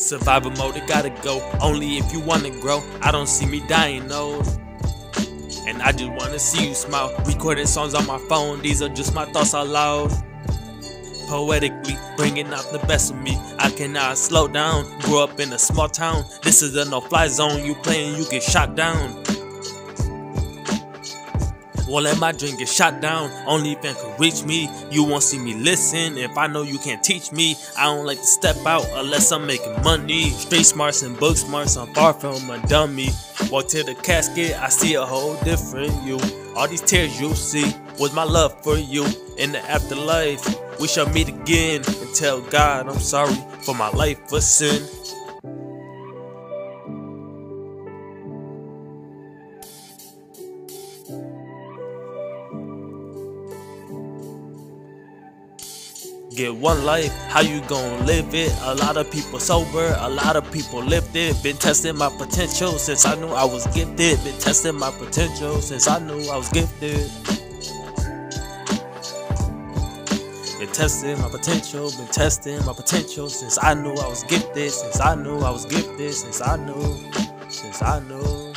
Survival mode, it gotta go. Only if you wanna grow. I don't see me dying, no. And I just wanna see you smile. Recording songs on my phone, these are just my thoughts out loud. Poetically bringing out the best of me. I cannot slow down. Grew up in a small town. This is a no fly zone. You playing, you get shot down. Won't let my dream get shot down. Only fan can reach me. You won't see me listen. If I know you can't teach me, I don't like to step out unless I'm making money. Street smarts and book smarts, I'm far from a dummy. Walk to the casket, I see a whole different you. All these tears you see was my love for you. In the afterlife, we shall meet again and tell God I'm sorry for my life for sin. Get one life, how you gonna live it? A lot of people sober, a lot of people lifted. Been testing my potential since I knew I was gifted. Been testing my potential since I knew I was gifted. Been testing my potential, been testing my potential since I knew I was gifted. Since I knew I was gifted, since I knew, since I knew.